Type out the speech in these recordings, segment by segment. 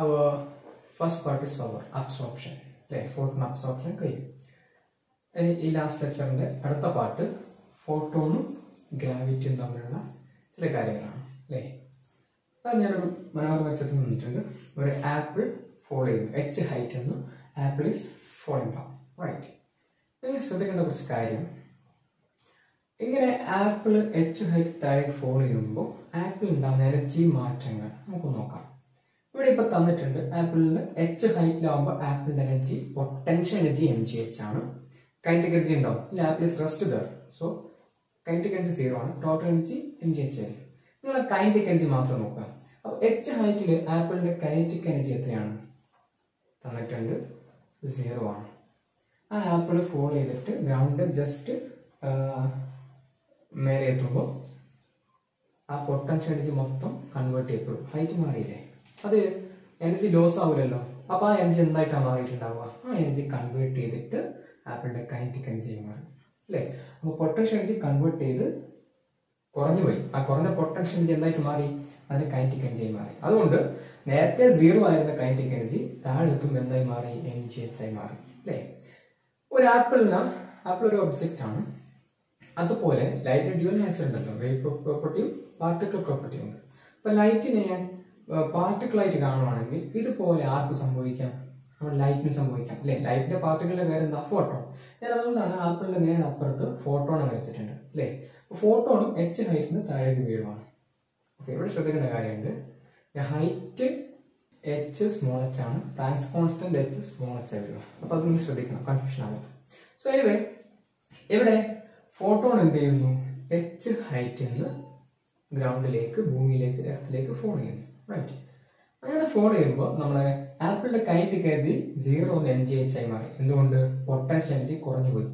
our first part is over absorption അല്ലേ photon absorption ഇനി ഈ ലാസ്റ്റ് ലെക്ചറിന്റെ അടുത്ത പാർട്ട് ഫോട്ടോണും ഗ്രാവിറ്റിയും തമ്മിലുള്ള ചില കാര്യങ്ങളാണ് അല്ലേ? അത് ഞാനൊരു മനോഹര വെച്ചത്തിൽ നിന്നിട്ടുണ്ട്. ഒരു ആപ്പിൾ ഫോളോ ചെയ്യുന്നു. എച്ച് ഹൈറ്റ് എന്ന് ആപ്പിൾ ഈസ് ഫോളോയിങ് റൈറ്റ് നിങ്ങൾ ശ്രദ്ധിക്കേണ്ട കുറച്ച് കാര്യം. ഇങ്ങനെ ആപ്പിൾ എച്ച് ഹൈറ്റ് താഴെ ഫോളോ ചെയ്യുമ്പോൾ ആപ്പിൾ ഉണ്ടാകുന്ന എനർജി മാറ്റങ്ങൾ നമുക്ക് നോക്കാം. ഇവിടെ ഇപ്പൊ തന്നിട്ടുണ്ട് ആപ്പിളിന് എച്ച് ഹൈറ്റിലാവുമ്പോൾ ആപ്പിളിന്റെ energy potential energy M G H ആണ്. കൈൻഡിക് എനർജി ഉണ്ടോ? ഇല്ല apple rest there so kinetic energy zero ആണ്. Total energy M G H ആയിരിക്കും. നിങ്ങൾ കൈൻഡിക് എനർജി മാത്രം നോക്കുക. അപ്പൊ എച്ച് ഹൈറ്റിൽ ആപ്പിളിന്റെ കൈനറ്റിക് എനർജി എത്രയാണ്? തന്നിട്ടുണ്ട്. സീറോ ആണ്. ആ ആപ്പിൾ ഫോൾ ചെയ്തിട്ട് ഗ്രൗണ്ട് ജസ്റ്റ് മേലെ എത്തുമ്പോൾ ആ പൊട്ടൻഷ്യൽ എനർജി മൊത്തം കൺവേർട്ട് ചെയ്യപ്പെടും. ഹൈറ്റ് മാറിയില്ലേ? അത് എനർജി ലോസ് ആവില്ലല്ലോ അപ്പൊ ആ എനർജി എന്തായിട്ടാണ് മാറിയിട്ടുണ്ടാവുക? ആ എനർജി കൺവേർട്ട് ചെയ്തിട്ട് ആപ്പിളിന്റെ കൈനറ്റിക് എനർജി മാറി. അല്ലേ? അപ്പൊ പൊട്ടൻഷ്യൽ എനർജി കൺവേർട്ട് ചെയ്ത് കുറഞ്ഞു പോയി. ആ കുറഞ്ഞ പൊട്ടൻഷ്യൽ എനർജി എന്തായിട്ട് മാറി? അതിന് കൈനറ്റിക് എനർജി മാറി. അതുകൊണ്ട് നേരത്തെ സീറോ ആയിരുന്ന കൈനറ്റിക് എനർജി താഴെ എത്തുമ്പോൾ എന്തായി മാറി? എൻ ജി എച്ച് ആയി മാറി. അല്ലേ? ഒരു ആപ്പിളിന് ആപ്പിൾ ഒരു ഒബ്ജക്റ്റ് ആണ്. അതുപോലെ ലൈറ്റ് ഡ്യൂൽ നാച്ചർ ഉണ്ടല്ലോ. വേവ് പ്രോപ്പർട്ടിയും പാർട്ടിക്കിൾ പ്രോപ്പർട്ടിയും ഉണ്ട്. അപ്പൊ ലൈറ്റിനെ ആയിട്ട് കാണുവാണെങ്കിൽ ഇതുപോലെ ആർക്ക് സംഭവിക്കാം? നമ്മുടെ ലൈറ്റിന് സംഭവിക്കാം അല്ലെ? ലൈറ്റിന്റെ പാർട്ടിക്കിളിന്റെ എന്താ ഫോട്ടോൺ ഞാൻ അതുകൊണ്ടാണ് ആപ്പിളിന്റെ നേരെ അപ്പുറത്ത് ഫോട്ടോണ് വെച്ചിട്ടുണ്ട് അല്ലെ? ഫോട്ടോണും എച്ച് ഹൈറ്റിന് താഴേക്ക് വീഴുവാണ്. ഓക്കെ ഇവിടെ ശ്രദ്ധിക്കേണ്ട കാര്യമുണ്ട്. ഹൈറ്റ് എച്ച് സ്മോൾ എച്ച് ആണ്. Trans constant H small H വരിക അപ്പൊ അത് നിങ്ങൾ ശ്രദ്ധിക്കണം കൺഫ്യൂഷൻ ആകരുത് സോ എനിവേ ഇവിടെ ഫോട്ടോൺ എന്ത് ചെയ്യുന്നു? എച്ച് ഹൈറ്റിൽ നിന്ന് ഗ്രൗണ്ടിലേക്ക് ഭൂമിയിലേക്ക് എർത്തിലേക്ക് ഫോൺ ചെയ്യുന്നു. റൈറ്റ് അങ്ങനെ ഫോൾ ചെയ്യുമ്പോൾ നമ്മുടെ ആപ്പിളിന്റെ കൈനറ്റിക് എനർജി സീറോ ഒന്ന് എൻ ജി എച്ച് ആയി മാറി. എന്തുകൊണ്ട്? പൊട്ടൻഷ്യൽ എനർജി കുറഞ്ഞു പോയി.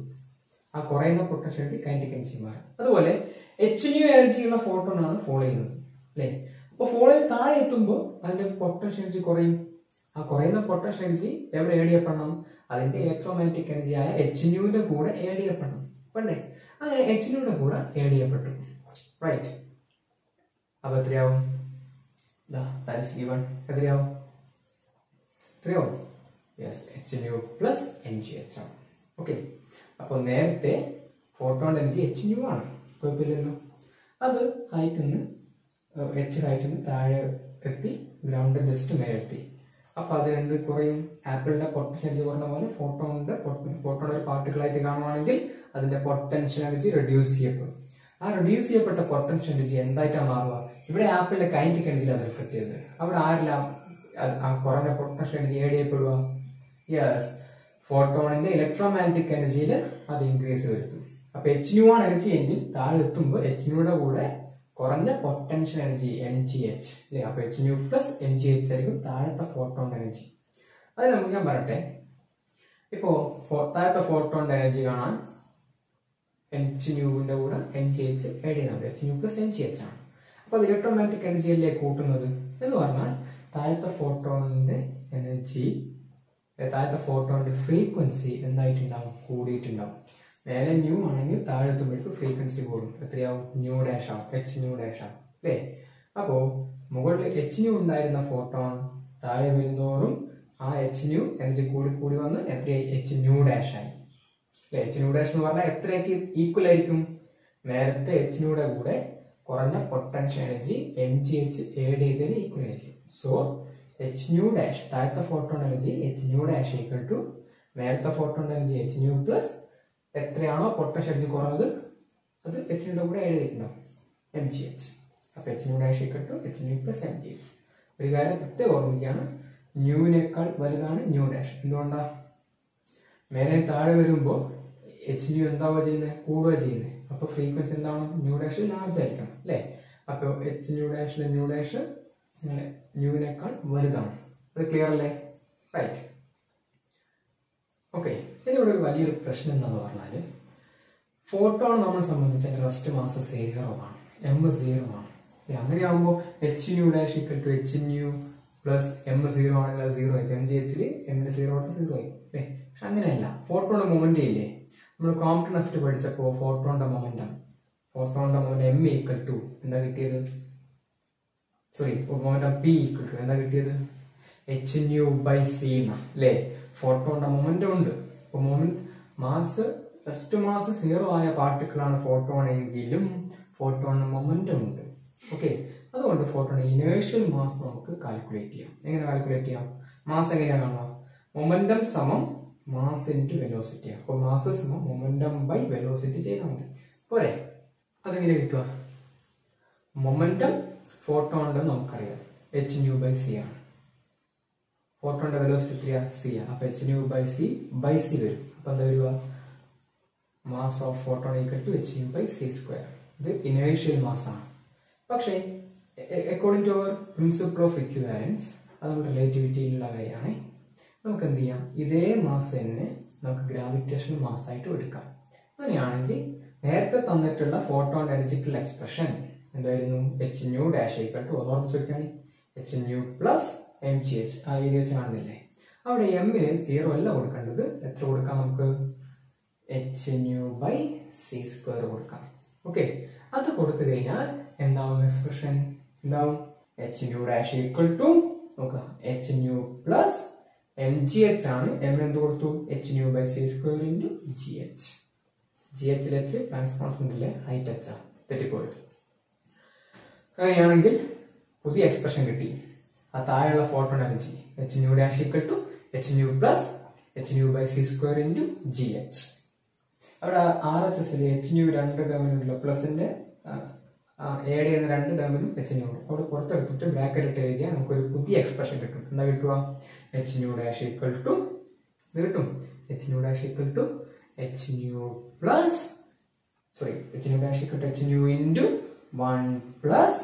ആ കുറയുന്ന പൊട്ടൻഷ്യൽ എനർജി കൈനറ്റിക് എനർജി മാറി. അതുപോലെ എച്ച് ന്യൂ എനർജി ഉള്ള ഫോട്ടോൺ ആണ് ഫോളോ ചെയ്യുന്നത്. അല്ലേ? അപ്പൊ ഫോൾ ചെയ്ത് താഴെ എത്തുമ്പോൾ അതിന്റെ പൊട്ടൻഷ്യൽ എനർജി കുറയും. ആ കുറയുന്ന പൊട്ടൻഷ്യൽ എനർജി എവിടെ ഏഡ് ചെയ്യപ്പെടണം അതിന്റെ ഇലക്ട്രോമാറ്റിക് എനർജി ആയ എച്ച് ന്യൂവിന്റെ കൂടെ ഏഡ് ചെയ്യപ്പെടണം വേണ്ടേ അങ്ങനെ എച്ച് യുവിന്റെ കൂടെ ഏഡ് ചെയ്യപ്പെട്ടു റൈറ്റ് അപ്പൊ എത്രയാവും? എത്രയാവും? എത്രയാവും? Yes H plus N G H അപ്പോൾ നേരത്തെ ഫോട്ടോൺ എനർജി എച്ച് ന്യൂ ആണ്. കുഴപ്പമില്ലല്ലോ. അത് ഹൈറ്റിൽ നിന്ന് എച്ച് ഹൈറ്റിൽ നിന്ന് താഴെ എത്തി ഗ്രൗണ്ട് ജസ്റ്റ് മേലെത്തി അപ്പൊ അതിനെന്ത് കുറയും? ആപ്പിളിന്റെ പൊട്ടൻഷ്യൽ എനർജി പറഞ്ഞ പോലെ ഫോട്ടോണിന്റെ പാർട്ടിക്കിൾ ആയിട്ട് കാണുവാണെങ്കിൽ അതിന്റെ പൊട്ടൻഷ്യൽ എനർജി റെഡ്യൂസ് ചെയ്യപ്പെടും. ആ റെഡ്യൂസ് ചെയ്യപ്പെട്ട പൊട്ടൻഷ്യൽ എനർജി എന്തായിട്ടാണ് മാറുക? ഇവിടെ ആപ്പിളിന്റെ കൈനറ്റിക് എനർജിയിലാണ് റിഫ്ലക്ട് ചെയ്തത് അവിടെ ആരെല്ലാം ആ കുറഞ്ഞ പൊട്ടൻഷ്യൽ എനർജി ഏഡ് ചെയ്യപ്പെടുക യെസ് ഫോട്ടോണിന്റെ ഇലക്ട്രോമാഗ്നറ്റിക് എനർജിയിൽ അത് ഇൻക്രീസ് വരുത്തും. അപ്പൊ എച്ച് ന്യൂ ആണ് എനർജി എങ്കിൽ താഴെ എത്തുമ്പോൾ എച്ച് ന്യൂയുടെ കൂടെ കുറഞ്ഞ potential energy M G H അല്ലെ അപ്പൊ H nu plus M G H ആയിരിക്കും താഴത്തെ ഫോട്ടോൺ എനർജി അത് നമുക്ക് ഞാൻ പറയട്ടെ? ഇപ്പോ താഴത്തെ ഫോട്ടോണിന്റെ എനർജി കാണാൻ എച്ച് ന്യൂവിന്റെ കൂടെ എൻ ജി എച്ച് ആഡ് മതി. H nu plus N G H ആണ്. അപ്പോൾ അത് ഇലക്ട്രോമാഗ്നറ്റിക് എനർജിയല്ലേ കൂട്ടുന്നത് എന്ന് പറഞ്ഞാൽ താഴത്തെ ഫോട്ടോണിന്റെ എനർജി താഴത്തെ ഫോട്ടോണിന്റെ ഫ്രീക്വൻസി എന്തായിട്ടുണ്ടാവും? കൂടിയിട്ടുണ്ടാവും. മേലെ ന്യൂ ആണെങ്കിൽ താഴെ എത്തുമ്പോഴേക്കും ഫ്രീക്വൻസി കൂടും. എത്രയാവും? ന്യൂ ഡാഷ് ആവും. എച്ച് ന്യൂ ഡാഷ് ആവും. അല്ലേ? അപ്പോ മുകളിലേക്ക് എച്ച് ന്യൂ ഉണ്ടായിരുന്ന ഫോട്ടോൺ താഴെ വരുന്നതോറും ആ എച്ച് ന്യൂ എനർജി കൂടി കൂടി വന്ന് എത്രയായി? എച്ച് ന്യൂ ഡാഷ് ആയി. എച്ച് ന്യൂ ഡാഷ് എന്ന് പറഞ്ഞാൽ എത്രയൊക്കെ ഈക്വൽ ആയിരിക്കും? നേരത്തെ എച്ചിനൂടെ കൂടെ കുറഞ്ഞ potential energy N G H add ചെയ്തതിന് ഈക്വൽ ആയിരിക്കും. സോ എച്ച് ന്യൂ ഡാഷ് താഴത്തെ photon energy H nu dash equal to നേരത്തെ photon energy H nu plus എത്രയാണോ പൊട്ടൻഷ്യൽ എനർജി കുറഞ്ഞത് അത് എച്ച് ന്യൂടെ കൂടെ ഏഡ് ചെയ്തിട്ടുണ്ടോ എം ജി എച്ച് അപ്പൊ H nu dash equal to H nu plus M G H ഒരു കാര്യം പ്രത്യേകം ഓർമ്മിക്കുകയാണ്. ന്യൂവിനേക്കാൾ വലുതാണ് ന്യൂ ഡാഷ് എന്തുകൊണ്ടാ? മേലെ താഴെ വരുമ്പോൾ എച്ച് ന്യൂ എന്താവുക ചെയ്യുന്നത് കൂടുക ചെയ്യുന്നത് അപ്പൊ ഫ്രീക്വൻസി എന്താണ്? ന്യൂ ഡാഷ് ലാർജ് ആയിരിക്കണം അല്ലേ? അപ്പൊ എച്ച് ന്യൂ ഡാഷിലെ ന്യൂ ഡാഷ് ന്യൂവിനേക്കാൾ വലുതാണ്. അത് ക്ലിയർ അല്ലേ? റൈറ്റ് ഓക്കെ ഇതിലൂടെ ഒരു വലിയൊരു പ്രശ്നം എന്താന്ന് പറഞ്ഞാൽ ഫോട്ടോൺ നമ്മളെ സംബന്ധിച്ച് അതിന്റെ റെസ്റ്റ് മാസ് സീറോ ആണ്. എം സീറോ ആണ്. അങ്ങനെയാകുമ്പോൾ H nu dash equal to H nu plus M zero ആണെങ്കിൽ അത് സീറോ ആയി. എം ജി എച്ചിൽ എമ്മിന് സീറോ ആയിട്ട് സീറോ ആയി അല്ലേ? പക്ഷെ അങ്ങനെയല്ല. ഫോട്ടോയുടെ മൊമെന്റ് ഇല്ലേ നമ്മൾ കോംപ്റ്റൺ എഫക്ട് പഠിച്ചപ്പോൾ ഫോട്ടോന്റെ ആണ്. ഫോട്ടോണിന്റെ മൊമെന്റ് എം ഈക്വൽ ടു എന്താ കിട്ടിയത്? Sorry momentum P equal to എന്താ കിട്ടിയത്? എച്ച് ന്യൂ ബൈ സി അല്ലേ ഫോട്ടോണിന്റെ മൊമെന്റം ഉണ്ട്. അപ്പൊ moment mass first mass zero ആയ പാർട്ടിക്കിൾ ആണ് ഫോട്ടോൺ എങ്കിലും ഫോട്ടോണിന് മൊമെന്റം ഉണ്ട്. ഓക്കെ അതുകൊണ്ട് ഫോട്ടോൺ ഇനേഴ്ഷ്യൽ മാസ് നമുക്ക് കാൽക്കുലേറ്റ് ചെയ്യാം. എങ്ങനെ കാൽക്കുലേറ്റ് ചെയ്യാം? മാസ് എങ്ങനെയാണ് കാണുക? മൊമെന്റം സമം മാസ് ഇന്റു വെലോസിറ്റി അപ്പോൾ മാസ് സമം മൊമെന്റം ബൈ വെലോസിറ്റി ചെയ്താൽ മതി. പോരെ? അതെങ്ങനെ കിട്ടുക? മൊമെന്റം ഫോട്ടോണിന്റെ നമുക്കറിയാം. എച്ച് ന്യൂ ബൈ സി ആണ്. ഫോട്ടോണിന്റെ വെലോസിറ്റി എത്രയാ? സി ആണ്. അപ്പോൾ H nu by C by C വരും. അപ്പോൾ എന്താ വരിക? Mass of photon equal to H U by C square ഇത് ഇനേഷ്യൽ മാസ് ആണ്. പക്ഷേ according to our principle of equivalence അത് റിലേറ്റിവിറ്റിയിലുള്ള കാര്യമാണ്. നമുക്ക് എന്ത് ചെയ്യാം ഇതേ മാസ് തന്നെ നമുക്ക് ഗ്രാവിറ്റേഷൻ മാസ് ആയിട്ട് എടുക്കാം. അങ്ങനെയാണെങ്കിൽ നേരത്തെ തന്നിട്ടുള്ള ഫോട്ടോൺ എനർജിക്കൽ എക്സ്പ്രഷൻ എന്തായിരുന്നു H nu dash equal to ഓർമ്മിച്ച് വെക്കുകയാണ് H nu plus M G H ആ ഏരിയ വെച്ച് കാണുന്നില്ലേ? അവിടെ എമ്മിന് സീറോ അല്ല കൊടുക്കേണ്ടത്. എത്ര കൊടുക്കാം നമുക്ക്? H nu by C square കൊടുക്കാം. ഓക്കെ അത് കൊടുത്തു കഴിഞ്ഞാൽ എന്താവും എക്സ്പ്രഷൻ എന്താവും? H nu dash equal to നോക്കാം H nu plus M G H ആണ്. എം എന്ത് കൊടുത്തു? H nu by C square into G H G എച്ചിൽ എച്ച് പ്ലാൻസ് കോൺസ്റ്റന്റിലെ ഹൈറ്റ് എച്ച് ആണ്. തെറ്റിപ്പോയത് അങ്ങനെയാണെങ്കിൽ പുതിയ എക്സ്പ്രഷൻ കിട്ടി. ആ താഴെയുള്ള photon energy H nu dash equal to H nu plus H nu by C square into G H അവിടെ ആർ എച്ച് എസിൽ എച്ച് ന്യൂ രണ്ട് ടേമിലുണ്ടല്ലോ പ്ലസിന്റെ ഏഡ് ചെയ്യുന്ന രണ്ട് ടേമിലും എച്ച് ന്യൂ അവിടെ പുറത്തെടുത്തിട്ട് ബ്രാക്കറ്റ് ഇട്ട് എഴുതിയാൽ നമുക്കൊരു പുതിയ എക്സ്പ്രഷൻ കിട്ടും. എന്താ കിട്ടുക? H nu dash equal to ഇത് കിട്ടും. H nu dash equal to H nu plus sorry H nu dash equal to H nu into one plus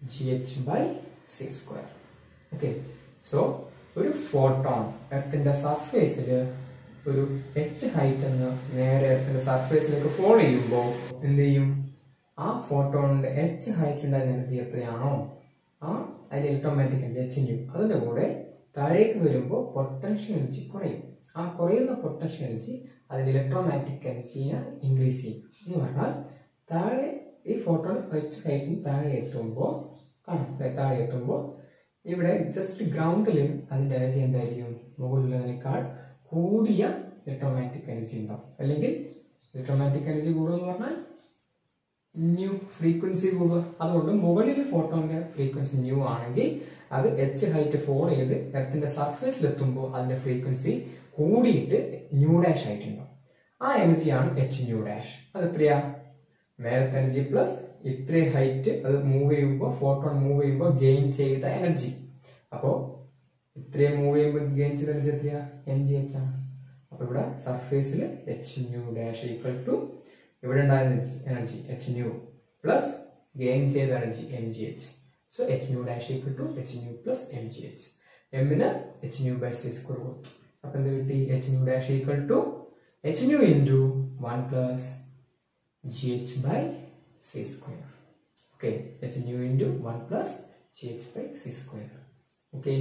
G H by C square okay so ഒരു photon എർത്തിന്റെ സർഫേസിൽ ഒരു H height എന്ന് നേരെ എർത്തിന്റെ സർഫേസിലേക്ക് fall ചെയ്യുമ്പോൾ എന്ത് ചെയ്യും? ആ ഫോട്ടോണിന്റെ എച്ച് ഹൈറ്റിലുള്ള എനർജി എത്രയാണോ ആ അതിന്റെ ഇലക്ട്രോമാറ്റിക് എനർജി എച്ച് അതിന്റെ കൂടെ താഴേക്ക് വരുമ്പോൾ പൊട്ടൻഷ്യൽ എനർജി കുറയും. ആ കുറയുന്ന പൊട്ടൻഷ്യൽ എനർജി അതിന്റെ ഇലക്ട്രോമാറ്റിക് എനർജിയെ ഇൻക്രീസ് ചെയ്യും. എന്ന് പറഞ്ഞാൽ താഴെ ഈ ഫോട്ടോൺ എച്ച് ഹൈറ്റിന് താഴെ എത്തുമ്പോൾ കാണാം താഴെ എത്തുമ്പോൾ ഇവിടെ ജസ്റ്റ് ഗ്രൗണ്ടിൽ അതിന്റെ എനർജി എന്തായിരിക്കും? മുകളിലുള്ളതിനേക്കാൾ കൂടിയ ഇലക്ട്രോമാറ്റിക് എനർജി ഉണ്ടാവും. അല്ലെങ്കിൽ ഇലക്ട്രോമാറ്റിക് എനർജി കൂടുമെന്ന് പറഞ്ഞാൽ ന്യൂ ഫ്രീക്വൻസി കൂടുക അതുകൊണ്ട് മുകളിൽ ഫോട്ടോന്റെ ഫ്രീക്വൻസി ന്യൂ ആണെങ്കിൽ അത് എച്ച് ഹൈറ്റ് ഫോൾ ചെയ്ത് എർത്തിന്റെ സർഫേസിൽ എത്തുമ്പോൾ അതിന്റെ ഫ്രീക്വൻസി കൂടിയിട്ട് ന്യൂ ഡാഷ് ആയിട്ടുണ്ടാവും. ആ എനർജിയാണ് എച്ച് ന്യൂ ഡാഷ് അത് എത്രയാ നേരത്തെ എനർജി പ്ലസ് ഇത്രയും ഹൈറ്റ് അത് മൂവ് ചെയ്യുമ്പോൾ ഫോട്ടോൺ മൂവ് ചെയ്യുമ്പോൾ ഗെയിൻ ചെയ്ത എനർജി അപ്പോ ഇത്രയും മൂവ് ചെയ്യുമ്പോൾ ഗെയിൻ ചെയ്ത എനർജി എത്രയാ? എൻ ജി എച്ച് ആണ്. അപ്പൊ ഇവിടെ സർഫേസിൽ H nu dash equal to ഇവിടെ ഉണ്ടായ energy H nu plus gain ചെയ്ത energy M G H so H nu dash equal to H nu plus M G H എമ്മിന് H nu by C square കൊടുത്തു അപ്പൊ എന്ത് കിട്ടി H nu dash equal to H nu into one plus gh by c square. Okay, that's nu into 1 plus gh by c square. Okay.